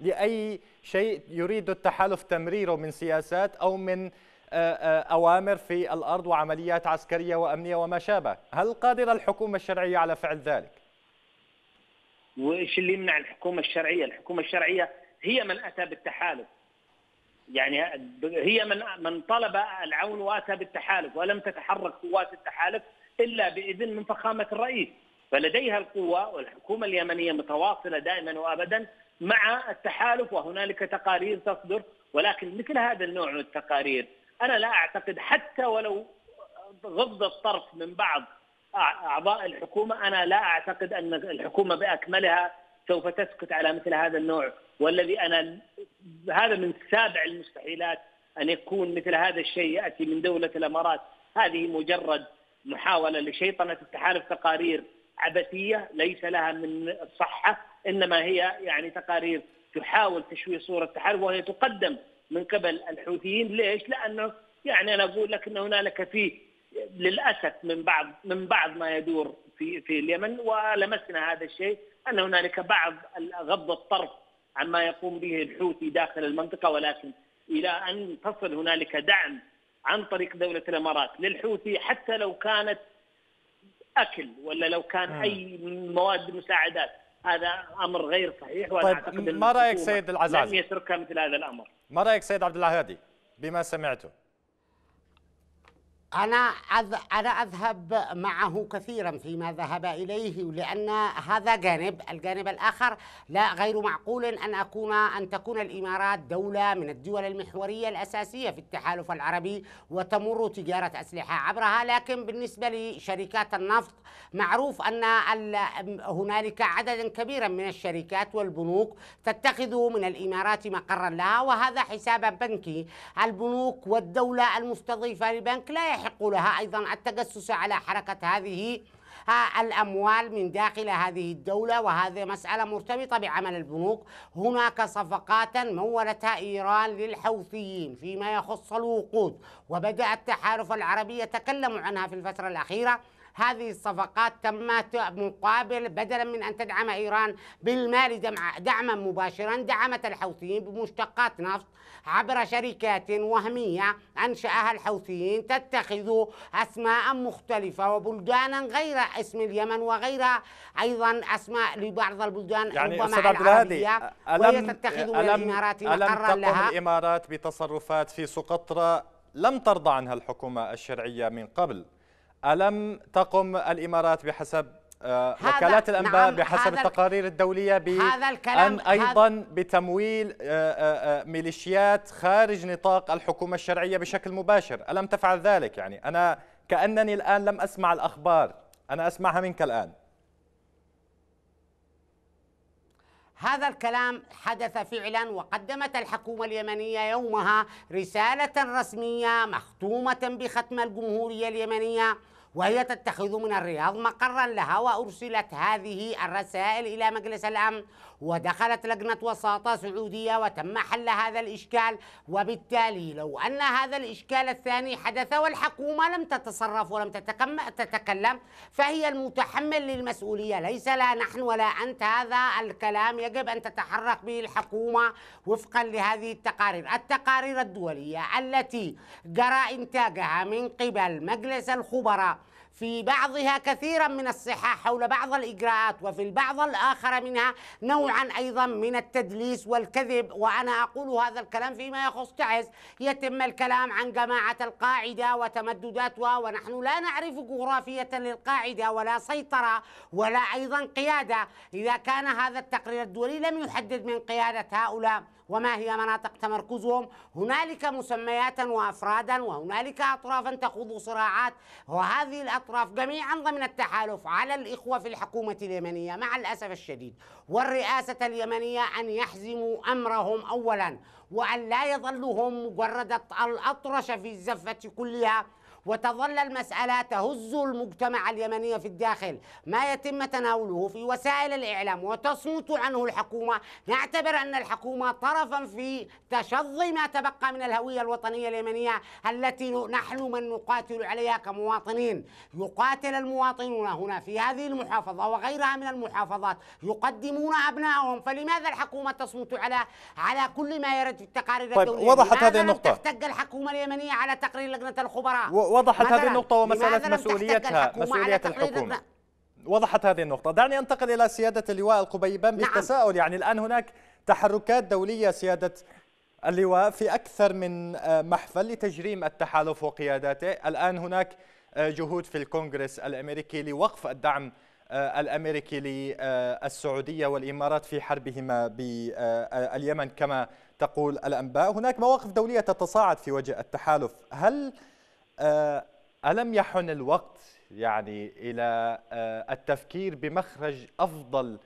لأي شيء يريد التحالف تمريره من سياسات أو من أوامر في الأرض وعمليات عسكرية وأمنية وما شابه هل قادرة الحكومة الشرعية على فعل ذلك؟ وإيش اللي يمنع الحكومة الشرعية؟ الحكومة الشرعية هي من أتى بالتحالف يعني هي من من طلب العون وأتى بالتحالف ولم تتحرك قوات التحالف إلا بإذن من فخامة الرئيس فلديها القوة والحكومة اليمنية متواصلة دائما وابدا مع التحالف وهنالك تقارير تصدر ولكن مثل هذا النوع من التقارير أنا لا أعتقد حتى ولو غض الطرف من بعض أعضاء الحكومة أنا لا أعتقد أن الحكومة بأكملها سوف تسكت على مثل هذا النوع. والذي أنا هذا من سابع المستحيلات أن يكون مثل هذا الشيء يأتي من دولة الإمارات. هذه مجرد محاولة لشيطنة التحالف تقارير عبثية ليس لها من الصحه إنما هي يعني تقارير تحاول تشويه صورة التحالف وهي تقدم من قبل الحوثيين ليش؟ لأنه يعني أنا أقول لك إن هنالك في للأسف من بعض من بعض ما يدور في في اليمن ولمسنا هذا الشيء أن هنالك بعض غض الطرف عما يقوم به الحوثي داخل المنطقة ولكن إلى أن تصل هنالك دعم عن طريق دولة الإمارات للحوثي حتى لو كانت أكل ولا لو كان م. أي مواد مساعدات هذا أمر غير صحيح وأنا طيب أعتقد ما رأيك سيد العزاز لم يتركها مثل هذا الأمر. ما رأيك سيد عبد الله هادي بما سمعته أنا أنا أذهب معه كثيرا فيما ذهب إليه لأن هذا جانب، الجانب الآخر لا غير معقول أن أكون أن تكون الإمارات دولة من الدول المحورية الأساسية في التحالف العربي وتمر تجارة أسلحة عبرها، لكن بالنسبة لشركات النفط معروف أن هنالك عددا كبيرا من الشركات والبنوك تتخذ من الإمارات مقرا لها وهذا حسابا بنكي، البنوك والدولة المستضيفة للبنك لا يحب يحق لها أيضا التجسس على حركة هذه الأموال من داخل هذه الدولة وهذه مسألة مرتبطة بعمل البنوك. هناك صفقات مولتها إيران للحوثيين فيما يخص الوقود وبدأ التحالف العربي يتكلم عنها في الفترة الأخيرة. هذه الصفقات تمت مقابل بدلا من أن تدعم إيران بالمال دعما مباشرا دعمت الحوثيين بمشتقات نفط عبر شركات وهمية أنشأها الحوثيين تتخذ أسماء مختلفة وبلدانا غير اسم اليمن وغير أيضا أسماء لبعض البلدان يعني ربما العربية وهي تتخذ من الإمارات مقرا لها. الإمارات بتصرفات في سقطرى لم ترضى عنها الحكومة الشرعية من قبل؟ ألم تقم الإمارات بحسب آه، وكالات الأنباء نعم بحسب التقارير الدولية بأن أيضا بتمويل آه، آه، ميليشيات خارج نطاق الحكومة الشرعية بشكل مباشر. ألم تفعل ذلك؟ يعني أنا كأنني الآن لم أسمع الأخبار. أنا أسمعها منك الآن. هذا الكلام حدث فعلا وقدمت الحكومة اليمنية يومها رسالة رسمية مختومة بختم الجمهورية اليمنية. وهي تتخذ من الرياض مقرا لها وأرسلت هذه الرسائل إلى مجلس الأمن ودخلت لجنة وساطة سعودية وتم حل هذا الإشكال. وبالتالي لو أن هذا الإشكال الثاني حدث والحكومة لم تتصرف ولم تتكلم فهي المتحمل للمسؤولية. ليس لا نحن ولا أنت هذا الكلام يجب أن تتحرك به الحكومة وفقا لهذه التقارير. التقارير الدولية التي جرى إنتاجها من قبل مجلس الخبراء في بعضها كثيرا من الصحة حول بعض الإجراءات وفي البعض الآخر منها نوعا أيضا من التدليس والكذب. وأنا أقول هذا الكلام فيما يخص تعز. يتم الكلام عن جماعة القاعدة وتمدداتها ونحن لا نعرف جغرافية للقاعدة ولا سيطرة ولا أيضا قيادة. إذا كان هذا التقرير الدولي لم يحدد من قيادة هؤلاء. وما هي مناطق تمركزهم؟ هنالك مسميات وأفرادا وهنالك أطرافا تخوض صراعات وهذه الأطراف جميعا ضمن التحالف على الإخوة في الحكومة اليمنية مع الأسف الشديد. والرئاسة اليمنية أن يحزموا أمرهم أولا وأن لا يظلوا هم مجرد الأطرش في الزفة كلها. وتظل المسألة تهز المجتمع اليمني في الداخل. ما يتم تناوله في وسائل الإعلام وتصمت عنه الحكومة نعتبر أن الحكومة طرفا في تشظي ما تبقى من الهوية الوطنية اليمنية التي نحن من نقاتل عليها كمواطنين. يقاتل المواطنون هنا في هذه المحافظة وغيرها من المحافظات يقدمون أبنائهم فلماذا الحكومة تصمت على على كل ما يرد في التقارير طيب الدولية؟ وضحت هذه النقطة؟ تحتج الحكومة اليمنية على تقرير لجنة الخبراء؟ وضحت هذه النقطة ومسألة مسؤوليتها مسؤولية الحكومة. وضحت هذه النقطة. دعني أنتقل إلى سيادة اللواء القبيبان نعم. بالتساؤل. يعني الآن هناك تحركات دولية سيادة اللواء في أكثر من آه، محفل لتجريم التحالف وقياداته. الآن هناك آه، جهود في الكونغرس الأمريكي لوقف الدعم آه، الأمريكي للسعودية والإمارات في حربهما باليمن كما تقول الأنباء. هناك مواقف دولية تتصاعد في وجه التحالف. هل ألم يحن الوقت يعني إلى آه، التفكير بمخرج أفضل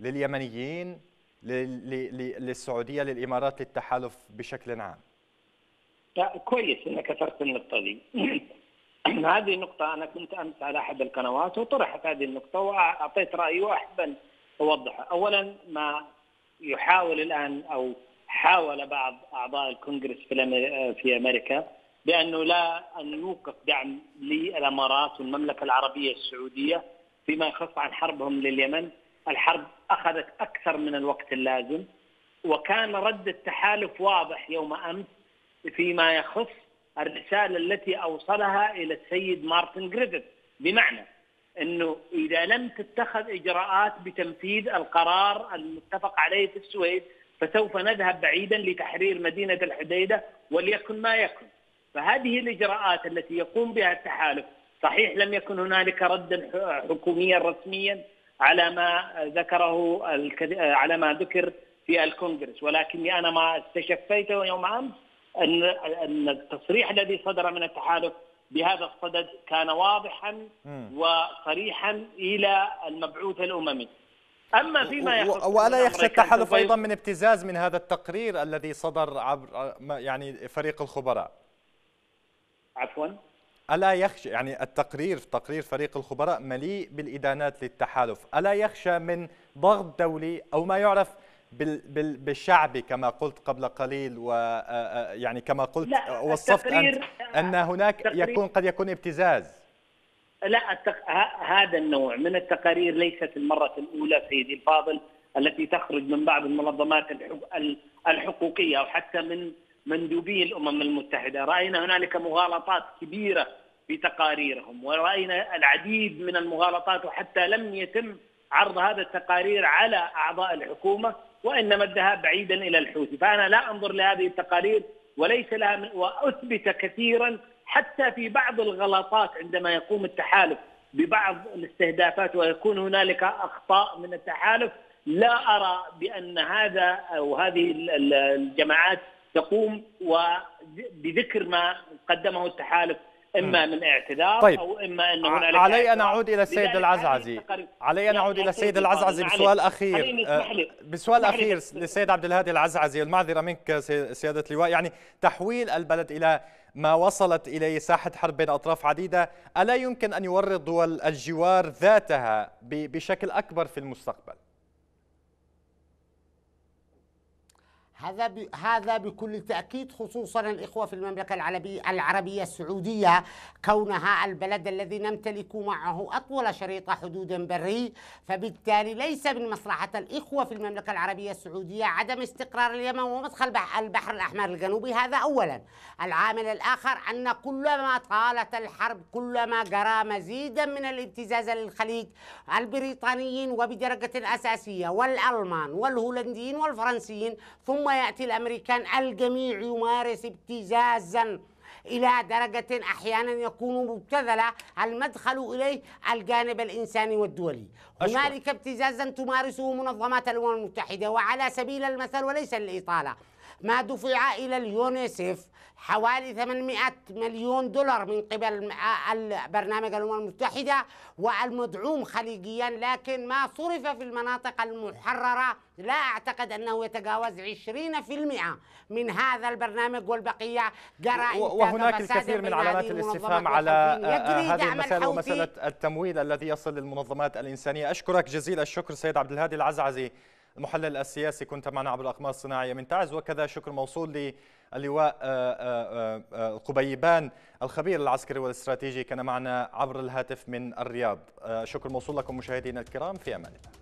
لليمنيين للسعودية للإمارات للتحالف بشكل عام؟ كويس إنك أثرت النقطة دي. هذه النقطة أنا كنت أمس على أحد القنوات وطرحت هذه النقطة وأعطيت رأيي وأحب أن أوضحها، أولا ما يحاول الآن أو حاول بعض أعضاء الكونغرس في أمريكا بأنه لا أن يوقف دعم للإمارات والمملكة العربية السعودية فيما يخص عن حربهم لليمن، الحرب أخذت أكثر من الوقت اللازم وكان رد التحالف واضح يوم أمس فيما يخص الرسالة التي أوصلها إلى السيد مارتن جريفيث بمعنى أنه إذا لم تتخذ إجراءات بتنفيذ القرار المتفق عليه في السويد فسوف نذهب بعيدا لتحرير مدينة الحديدة وليكن ما يكن. فهذه الإجراءات التي يقوم بها التحالف صحيح لم يكن هنالك ردا حكوميا رسميا على ما ذكره على ما ذكر في الكونغرس ولكني أنا ما استشفيته يوم أمس أن أن التصريح الذي صدر من التحالف بهذا الصدد كان واضحا وصريحا إلى المبعوث الأممي. أما فيما يخص ولا يخشى التحالف أيضا من ابتزاز من هذا التقرير الذي صدر عبر يعني فريق الخبراء. عفوا. ألا يخشى يعني التقرير تقرير فريق الخبراء مليء بالإدانات للتحالف. ألا يخشى من ضغط دولي أو ما يعرف بالشعبي كما قلت قبل قليل ويعني كما قلت وصفت أنت أن هناك يكون قد يكون ابتزاز. لا التق... هذا النوع من التقارير ليست المرة الأولى سيدي الفاضل التي تخرج من بعض المنظمات الحقوقية أو حتى من مندوبي الأمم المتحدة، رأينا هنالك مغالطات كبيرة في تقاريرهم، ورأينا العديد من المغالطات وحتى لم يتم عرض هذا التقارير على أعضاء الحكومة وإنما الذهاب بعيدا إلى الحوثي، فأنا لا أنظر لهذه التقارير وليس لها من وأثبت كثيرا حتى في بعض الغلطات عندما يقوم التحالف ببعض الاستهدافات ويكون هنالك أخطاء من التحالف. لا أرى بأن هذا أو هذه الجماعات تقوم وبذكر ما قدمه التحالف إما من اعتذار طيب. أو إما أن هنالك علي أن. أعود إلى السيد لذلك العزعزي علي أن يعني أعود إلى السيد العزعزي. بسؤال أخير. آه، بسؤال أخير. للسيد عبد الهادي العزعزي المعذرة منك سي- سيادة اللواء يعني تحويل البلد إلى ما وصلت إليه ساحة حرب بين أطراف عديدة ألا يمكن أن يورط دول الجوار ذاتها بشكل أكبر في المستقبل هذا ب... هذا بكل تأكيد خصوصا الإخوة في المملكة العربية العربية السعودية كونها البلد الذي نمتلك معه أطول شريط حدود بري. فبالتالي ليس من مصلحة الإخوة في المملكة العربية السعودية عدم استقرار اليمن ومدخل بح- البحر الأحمر الجنوبي. هذا أولا. العامل الآخر أن كلما طالت الحرب كلما جرى مزيدا من الابتزاز للخليج البريطانيين وبدرجة أساسية والألمان والهولنديين والفرنسيين ثم يأتي الأمريكان الجميع يمارس ابتزازا إلى درجة أحيانا يكون مبتذلة المدخل إليه الجانب الإنساني والدولي. هنالك ابتزازا تمارسه منظمات الأمم المتحدة وعلى سبيل المثل وليس الإطالة ما دفع إلى اليونيسف حوالي 800 مليون دولار من قبل برنامج الأمم المتحدة والمدعوم خليجيا لكن ما صرف في المناطق المحررة. لا أعتقد أنه يتجاوز 20% من هذا البرنامج والبقية. جرى وهناك الكثير من علامات الاستفهام على. آه، هذه الحوثي. ومسألة التمويل الذي يصل للمنظمات الإنسانية. أشكرك جزيل الشكر سيد عبد الهادي العزعزي المحلل السياسي كنت معنا عبر الأقمار الصناعية من تعز وكذا شكر موصول للواء آه، آه، آه، قبيبان الخبير العسكري والاستراتيجي كان معنا عبر الهاتف من الرياض. شكر موصول لكم مشاهدينا الكرام في أمان الله.